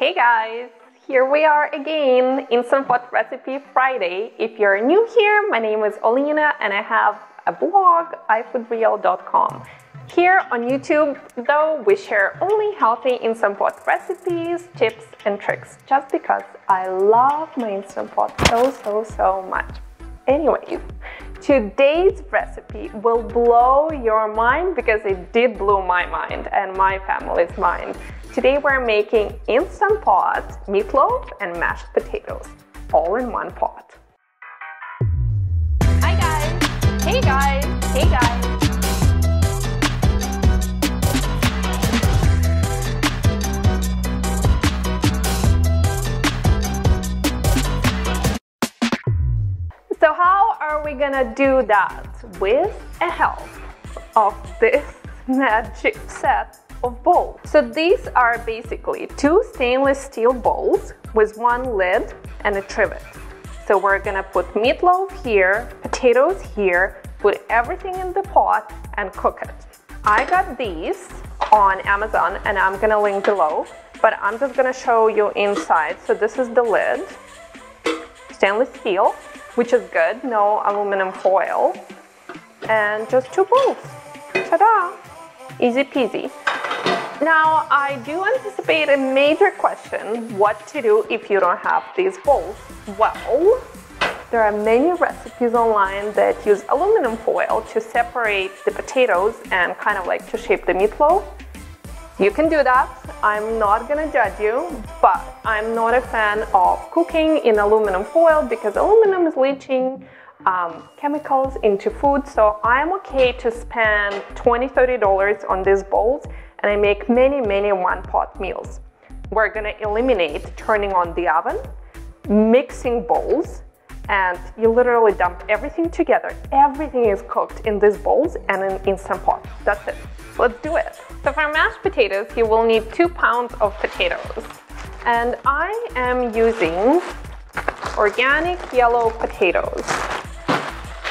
Hey guys, here we are again, Instant Pot Recipe Friday. If you're new here, my name is Olena and I have a blog, ifoodreal.com. Here on YouTube, though, we share only healthy Instant Pot recipes, tips, and tricks just because I love my Instant Pot so, so, so much. Anyways, today's recipe will blow your mind because it did blow my mind and my family's mind. Today we're making Instant Pot meatloaf and mashed potatoes, all in one pot. Hi guys! Hey guys! Hey guys! Are we gonna do that? With a help of this magic set of bowls. So these are basically two stainless steel bowls with one lid and a trivet. So we're gonna put meatloaf here, potatoes here, put everything in the pot and cook it. I got these on Amazon and I'm gonna link below, but I'm just gonna show you inside. So this is the lid, stainless steel, which is good, no aluminum foil, and just two bowls. Ta-da! Easy peasy. Now, I do anticipate a major question, what to do if you don't have these bowls? Well, there are many recipes online that use aluminum foil to separate the potatoes and kind of like to shape the meatloaf. You can do that. I'm not gonna judge you, but I'm not a fan of cooking in aluminum foil because aluminum is leaching um, chemicals into food. So I'm okay to spend $20, $30 on these bowls and I make many, many one pot meals. We're gonna eliminate turning on the oven, mixing bowls, and you literally dump everything together. Everything is cooked in these bowls and in Instant Pot. That's it. Let's do it. So for mashed potatoes, you will need two pounds of potatoes. And I am using organic yellow potatoes.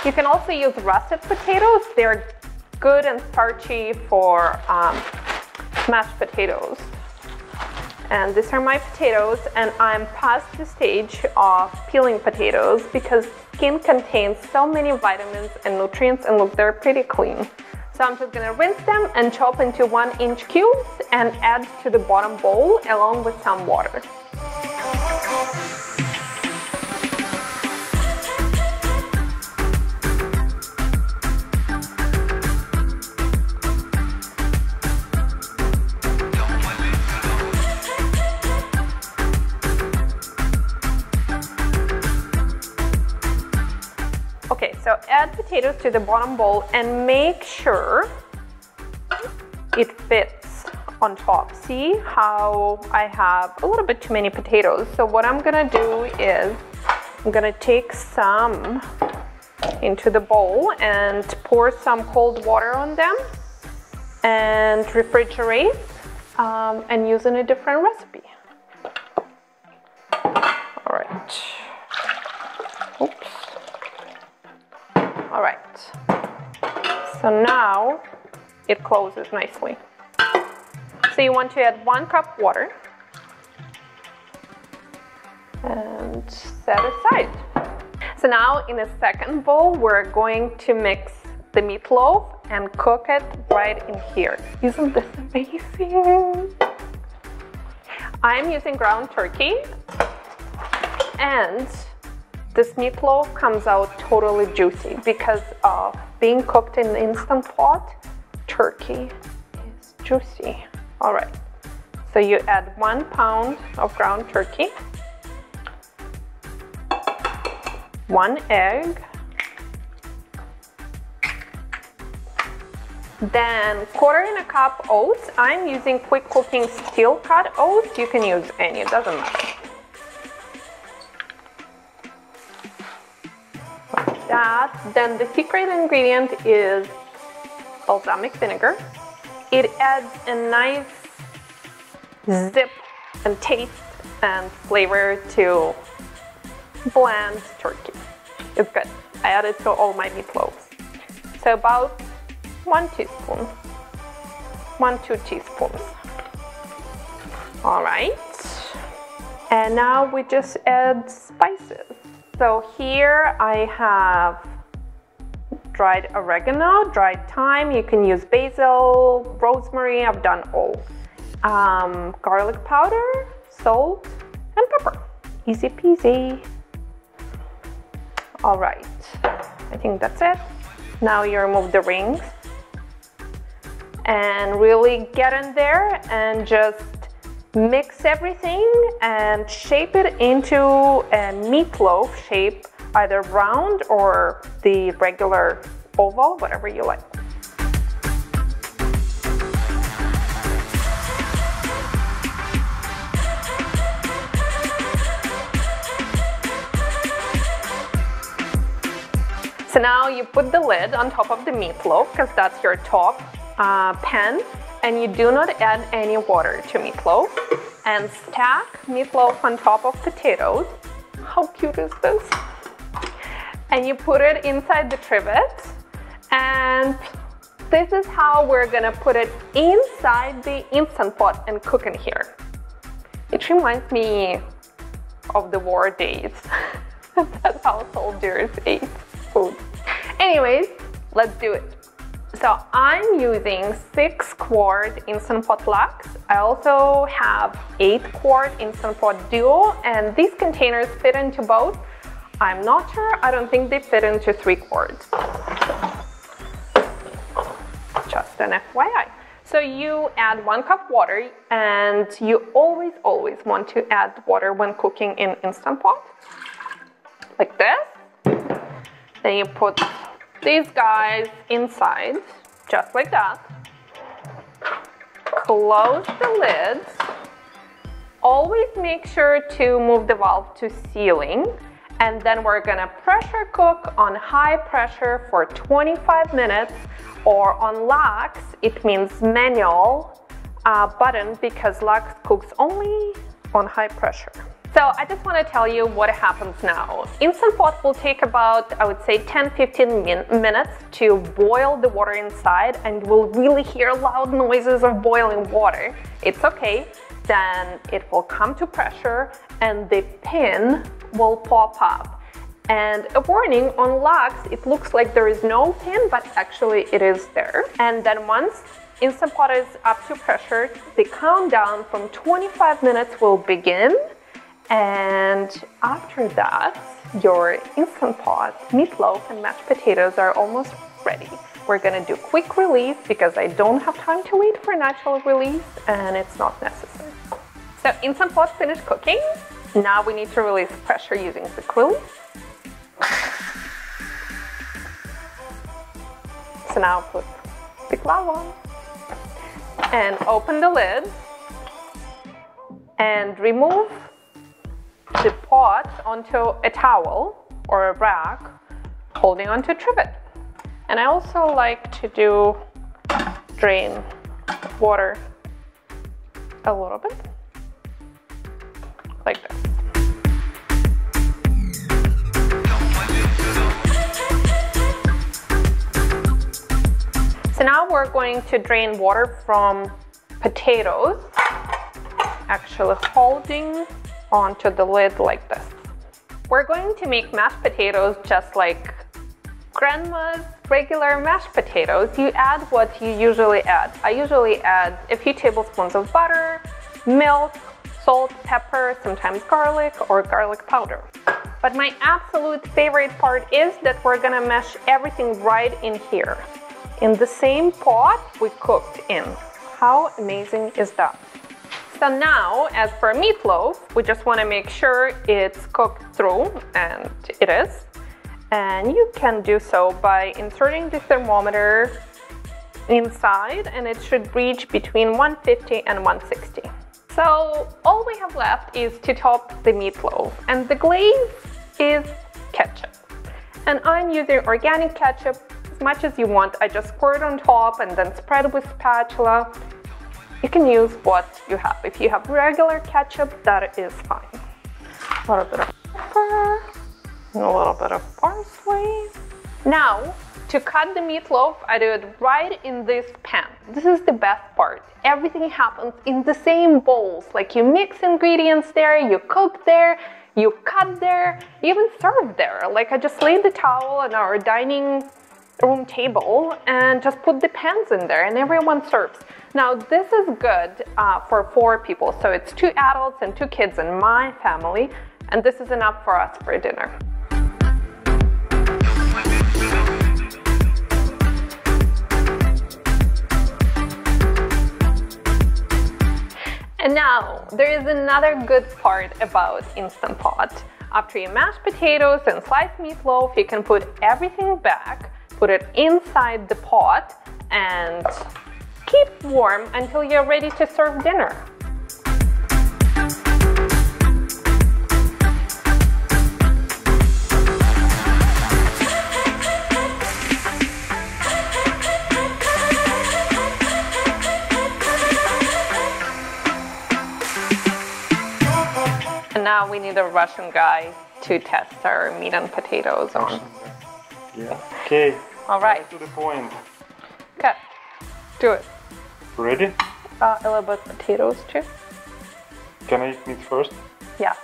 You can also use russet potatoes. They're good and starchy for um, mashed potatoes. And these are my potatoes and I'm past the stage of peeling potatoes because skin contains so many vitamins and nutrients and look, they're pretty clean. So I'm just gonna rinse them and chop into one inch cubes and add to the bottom bowl along with some water. Potatoes to the bottom bowl and make sure it fits on top. See how I have a little bit too many potatoes. So what I'm gonna do is I'm gonna take some into the bowl and pour some cold water on them and refrigerate um, and use in a different recipe. All right. Oops. All right. So now it closes nicely. So you want to add one cup water and set aside. So now in a second bowl, we're going to mix the meatloaf and cook it right in here. Isn't this amazing? I'm using ground turkey and this meatloaf comes out totally juicy because of being cooked in the Instant Pot. Turkey is juicy. All right, so you add one pound of ground turkey, one egg, then quarter in a cup oats. I'm using quick cooking steel cut oats. You can use any, it doesn't matter. That. Then the secret ingredient is balsamic vinegar. It adds a nice zip and taste and flavor to bland turkey. It's good. I add it to all my meatloaves. So about one teaspoon, one, two teaspoons. All right. And now we just add spices. So here I have dried oregano, dried thyme. You can use basil, rosemary. I've done all. Um, garlic powder, salt, and pepper. Easy peasy. All right, I think that's it. Now you remove the rings and really get in there and just mix everything and shape it into a meatloaf shape, either round or the regular oval, whatever you like. So now you put the lid on top of the meatloaf because that's your top uh, pan and you do not add any water to meatloaf and stack meatloaf on top of potatoes. How cute is this? And you put it inside the trivet and this is how we're gonna put it inside the Instant Pot and cook in here. It reminds me of the war days that's how soldiers ate food. Anyways, let's do it. So I'm using 6 quart Instant Pot Lux. I also have 8 quart Instant Pot Duo and these containers fit into both. I'm not sure, I don't think they fit into 3 quarts. Just an FYI. So you add 1 cup water and you always, always want to add water when cooking in Instant Pot. Like this. Then you put these guys inside, just like that. Close the lid. Always make sure to move the valve to sealing and then we're gonna pressure cook on high pressure for 25 minutes or on Lux, it means manual uh, button because Lux cooks only on high pressure. So I just want to tell you what happens now. Instant Pot will take about, I would say 10-15 min minutes to boil the water inside and you will really hear loud noises of boiling water. It's okay. Then it will come to pressure and the pin will pop up. And a warning on Lux, it looks like there is no pin, but actually it is there. And then once Instant Pot is up to pressure, the countdown from 25 minutes will begin and after that, your Instant Pot meatloaf and mashed potatoes are almost ready. We're gonna do quick release because I don't have time to wait for natural release and it's not necessary. So Instant Pot finished cooking. Now we need to release pressure using the quill. So now put the glove on and open the lid and remove pot onto a towel or a rack holding onto a trivet. And I also like to do drain water a little bit like this. So now we're going to drain water from potatoes, actually holding onto the lid like this. We're going to make mashed potatoes just like grandma's regular mashed potatoes. You add what you usually add. I usually add a few tablespoons of butter, milk, salt, pepper, sometimes garlic or garlic powder. But my absolute favorite part is that we're gonna mash everything right in here, in the same pot we cooked in. How amazing is that? So now, as for meatloaf, we just want to make sure it's cooked through, and it is. And you can do so by inserting the thermometer inside, and it should reach between 150 and 160. So all we have left is to top the meatloaf, and the glaze is ketchup. And I'm using organic ketchup as much as you want. I just squirt on top and then spread with spatula you can use what you have. If you have regular ketchup, that is fine. A little bit of pepper and a little bit of parsley. Now, to cut the meatloaf, I do it right in this pan. This is the best part. Everything happens in the same bowls. Like you mix ingredients there, you cook there, you cut there, you even serve there. Like I just laid the towel on our dining room table and just put the pans in there and everyone serves. Now this is good uh, for four people. So it's two adults and two kids in my family and this is enough for us for dinner. And now, there is another good part about Instant Pot. After you mash potatoes and slice meatloaf, you can put everything back, put it inside the pot, and keep warm until you're ready to serve dinner. And now we need a Russian guy to test our meat and potatoes on. Yeah. Okay. All right, To the point. cut. Do it. Ready? Uh, a little bit potatoes too. Can I eat meat first? Yeah.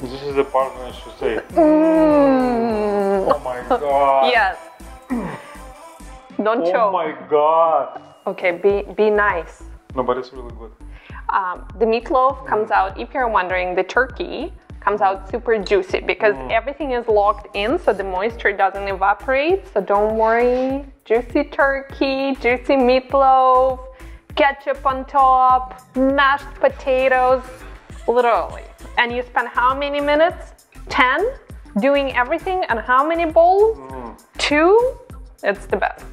This is the part when I should say. Mm. Oh my god. Yes. Don't Oh choke. my god. Okay, be be nice. No, but it's really good. Um, the meatloaf comes out. If you're wondering, the turkey comes out super juicy because mm. everything is locked in, so the moisture doesn't evaporate. So don't worry. Juicy turkey, juicy meatloaf, ketchup on top, mashed potatoes, literally. And you spend how many minutes? Ten doing everything, and how many bowls? Mm. Two. It's the best.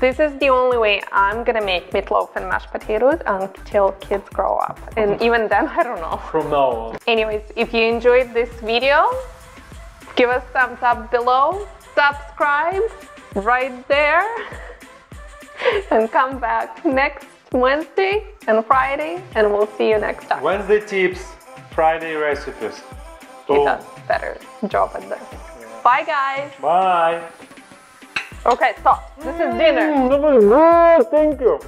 This is the only way I'm gonna make meatloaf and mashed potatoes until kids grow up. And even then, I don't know. From now on. Anyways, if you enjoyed this video, give us thumbs up below, subscribe right there, and come back next Wednesday and Friday, and we'll see you next time. Wednesday tips, Friday recipes. He does better job at this. Bye guys. bye. Okay, stop. This is dinner. Mm, was good. Thank you.